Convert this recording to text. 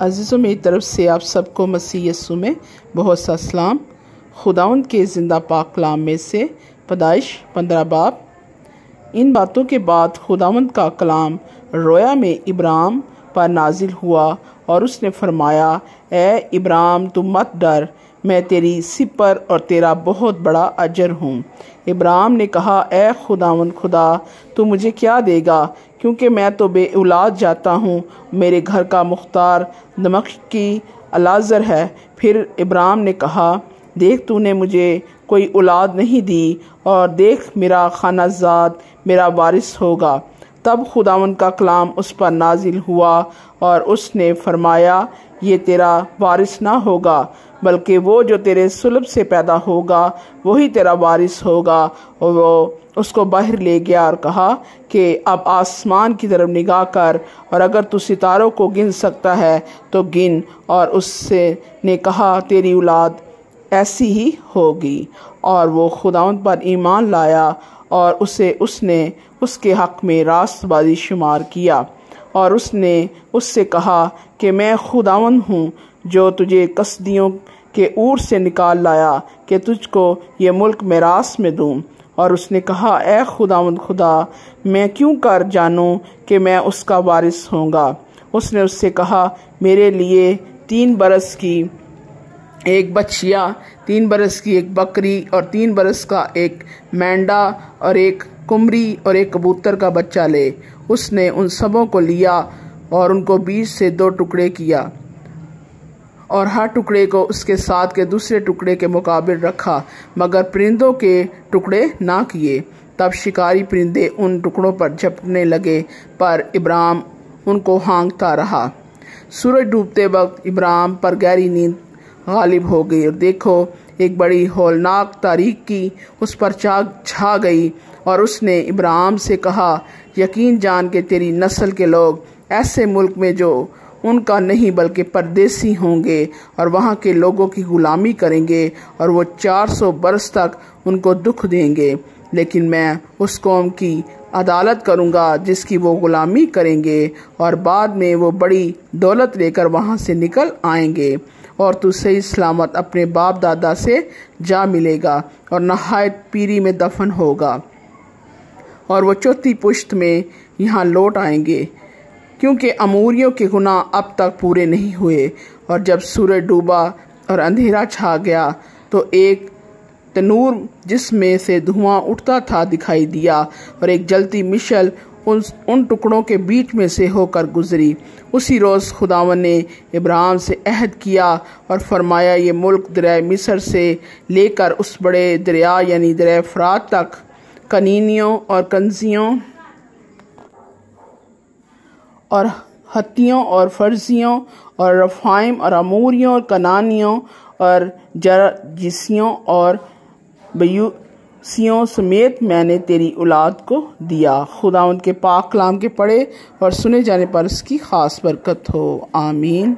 अज़ीज़ों, मेरी तरफ़ से आप सबको मसी यसु में बहुत सा सलाम। खुदाउन के ज़िंदा पाक कलाम में से पदाइश, पंद्रह बाप। इन बातों के बाद खुदावंद का कलाम रोया में इब्राम पर नाजिल हुआ और उसने फरमाया, ए इब्राम तुम मत डर मैं तेरी सिपर और तेरा बहुत बड़ा अजर हूँ। इब्राम ने कहा, ए खुदावन खुदा, तू मुझे क्या देगा? क्योंकि मैं तो बे औलाद जाता हूँ। मेरे घर का मुख्तार नमक की अलाजर है। फिर इब्राम ने कहा, देख, तूने मुझे कोई औलाद नहीं दी और देख, मेरा खानाजाद मेरा वारिस होगा। तब खुदावन का कलाम उस पर नाजिल हुआ और उसने फरमाया ये तेरा वारिस ना होगा, बल्कि वो जो तेरे सुलभ से पैदा होगा, वही तेरा वारिस होगा। और वो उसको बाहर ले गया और कहा कि अब आसमान की तरफ़ निगाह कर, और अगर तू सितारों को गिन सकता है तो गिन। और उससे ने कहा, तेरी औलाद ऐसी ही होगी। और वो खुदावंत पर ईमान लाया, और उसे उसने उसके हक में रास्तबाजी शुमार किया। और उसने उससे कहा कि मैं खुदावन हूँ, जो तुझे कसदियों के ऊर से निकाल लाया कि तुझको ये मुल्क मेरास में दूँ। और उसने कहा ए खुदावंद खुदा, मैं क्यों कर जानूं कि मैं उसका वारिस होऊँगा? उसने उससे कहा, मेरे लिए तीन बरस की एक बच्चिया तीन बरस की एक बकरी और तीन बरस का एक मेंढा और एक कुमरी और एक कबूतर का बच्चा ले। उसने उन सबों को लिया और उनको बीच से दो टुकड़े किया और हर टुकड़े को उसके साथ के दूसरे टुकड़े के मुकाबले रखा, मगर परिंदों के टुकड़े ना किए। तब शिकारी परिंदे उन टुकड़ों पर झपटने लगे, पर इब्राम उनको हाँगता रहा। सूरज डूबते वक्त इब्राम पर गहरी नींद गालिब हो गई और देखो, एक बड़ी होलनाक तारीख की उस पर चाक छा गई और उसने इब्राहिम से कहा, यकीन जान के तेरी नस्ल के लोग ऐसे मुल्क में जो उनका नहीं बल्कि परदेसी होंगे और वहाँ के लोगों की गुलामी करेंगे और वो 400 बरस तक उनको दुख देंगे। लेकिन मैं उस कौम की अदालत करूँगा जिसकी वो गुलामी करेंगे और बाद में वो बड़ी दौलत लेकर वहाँ से निकल आएँगे और तू सही सलामत अपने बाप दादा से जा मिलेगा और नहायत पीरी में दफन होगा। और वह चौथी पुश्त में यहाँ लौट आएँगे, क्योंकि अमूरियों के गुनाह अब तक पूरे नहीं हुए। और जब सूरज डूबा और अंधेरा छा गया तो एक तनूर जिसमें से धुआँ उठता था दिखाई दिया, और एक जलती मिशल उन उन टुकड़ों के बीच में से होकर गुजरी। उसी रोज़ खुदावन ने इब्राहिम से अहद किया और फरमाया, ये मुल्क दरिया मिस्र से लेकर उस बड़े दरिया, यानी दरिया फरात तक कनीनियों और कंजियों और हत्तियों और फर्जियों और रफ़ाइम और अमूरियों और कनानियों और जरजिसियों और बयूसियों समेत मैंने तेरी औलाद को दिया। खुदा उनके पाक कलाम के पढ़े और सुने जाने पर उसकी ख़ास बरकत हो। आमीन।